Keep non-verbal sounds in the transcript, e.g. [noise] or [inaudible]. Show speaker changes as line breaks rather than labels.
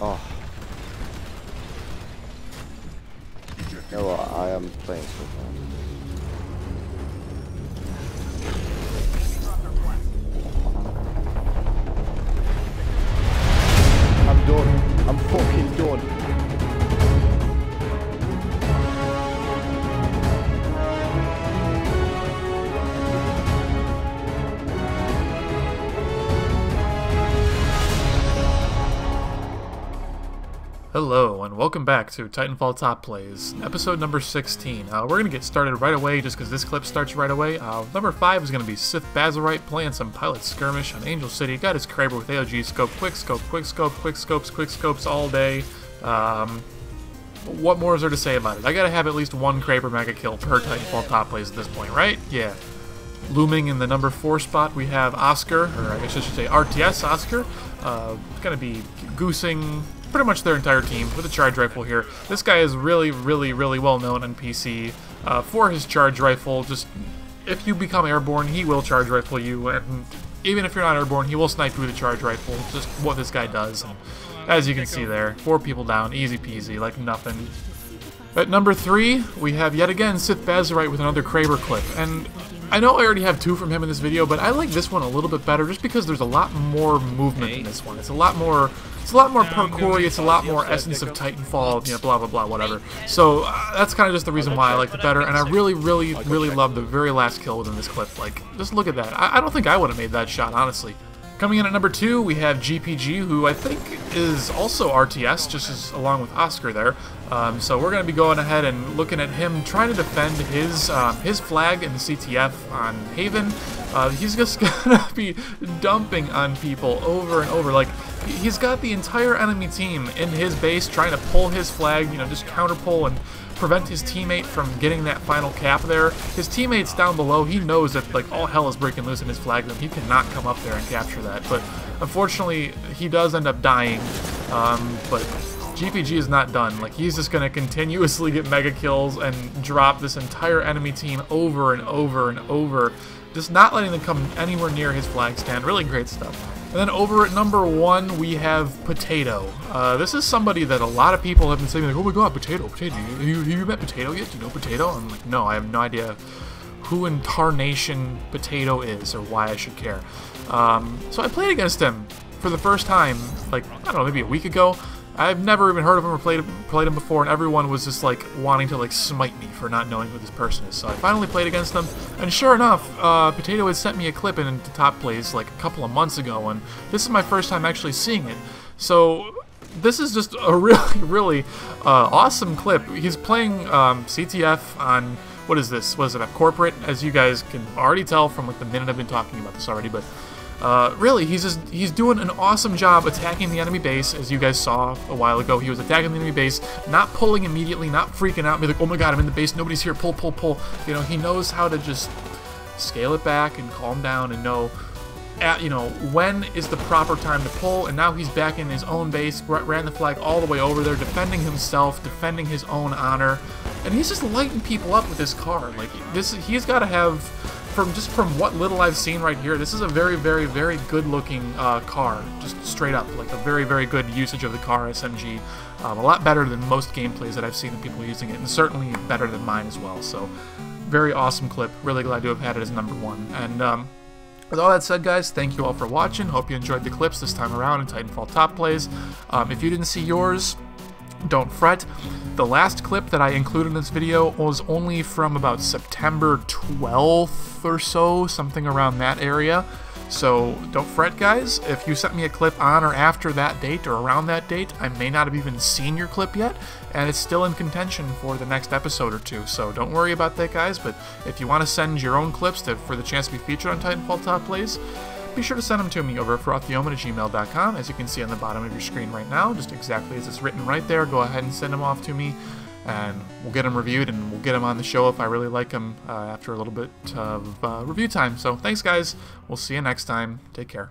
Oh. Well, I am playing so far.
Hello, and welcome back to Titanfall Top Plays, episode number 16. Uh, we're going to get started right away just because this clip starts right away. Uh, number 5 is going to be Sith Bazarite playing some pilot skirmish on Angel City. Got his Kraber with AOG scope, quick scope, quick scope, quick scopes, quick scopes all day. Um, what more is there to say about it? I gotta have at least one Kraber mega kill per Titanfall Top Plays at this point, right? Yeah. Looming in the number 4 spot, we have Oscar, or I guess I should say RTS Oscar. Uh, gonna be goosing pretty much their entire team with a charge rifle here. This guy is really, really, really well known on PC uh, for his charge rifle. Just if you become airborne, he will charge rifle you, and even if you're not airborne, he will snipe you with a charge rifle. Just what this guy does. And as you can see there, four people down, easy peasy, like nothing. At number three, we have yet again Sith Bazarite with another Kraber clip, and I know I already have two from him in this video, but I like this one a little bit better just because there's a lot more movement in this one. It's a lot more, it's a lot more parkoury, it's a lot more essence of Titanfall, you know, blah blah blah, whatever. So uh, that's kind of just the reason why I like it better, and I really, really, really love the very last kill within this clip. Like, just look at that. I, I don't think I would have made that shot, honestly. Coming in at number two, we have GPG, who I think is also RTS, just as along with Oscar there. Um, so we're going to be going ahead and looking at him trying to defend his um, his flag in the CTF on Haven. Uh, he's just [laughs] going to be dumping on people over and over. Like he's got the entire enemy team in his base trying to pull his flag, you know, just counter pull and prevent his teammate from getting that final cap there. His teammates down below, he knows that like all hell is breaking loose in his flag room. He cannot come up there and capture that. But unfortunately, he does end up dying. Um, but GPG is not done. Like he's just gonna continuously get mega kills and drop this entire enemy team over and over and over, just not letting them come anywhere near his flag stand. Really great stuff. And then over at number one, we have Potato. Uh, this is somebody that a lot of people have been saying, like, oh my god, Potato, Potato. Have you, have you met Potato yet? Do you know Potato? I'm like, no, I have no idea who in tarnation Potato is or why I should care. Um, so I played against him for the first time, like, I don't know, maybe a week ago. I've never even heard of him or played, played him before, and everyone was just like wanting to like smite me for not knowing who this person is. So I finally played against him, and sure enough, uh, Potato had sent me a clip into top plays like a couple of months ago, and this is my first time actually seeing it. So this is just a [laughs] really, really uh, awesome clip. He's playing um, CTF on what is this? Was it? A corporate, as you guys can already tell from like the minute I've been talking about this already, but. Uh, really, he's just he's doing an awesome job attacking the enemy base, as you guys saw a while ago. He was attacking the enemy base, not pulling immediately, not freaking out, be like, oh my god, I'm in the base, nobody's here, pull, pull, pull. You know, he knows how to just scale it back and calm down and know, at you know, when is the proper time to pull. And now he's back in his own base, ran the flag all the way over there, defending himself, defending his own honor, and he's just lighting people up with his car. Like this, he's got to have from just from what little I've seen right here, this is a very, very, very good-looking uh, car. Just straight up, like a very, very good usage of the car SMG. Um, a lot better than most gameplays that I've seen of people using it, and certainly better than mine as well. So, very awesome clip. Really glad to have had it as number one. And um, with all that said, guys, thank you all for watching. Hope you enjoyed the clips this time around in Titanfall Top Plays. Um, if you didn't see yours, don't fret. The last clip that I included in this video was only from about September 12th or so, something around that area. So don't fret, guys. If you sent me a clip on or after that date or around that date, I may not have even seen your clip yet, and it's still in contention for the next episode or two. So don't worry about that, guys. But if you want to send your own clips to, for the chance to be featured on Titanfall Top Plays, be sure to send them to me over at frothyomen at gmail.com, as you can see on the bottom of your screen right now, just exactly as it's written right there. Go ahead and send them off to me, and we'll get them reviewed, and we'll get them on the show if I really like them uh, after a little bit of uh, review time. So thanks, guys. We'll see you next time. Take care.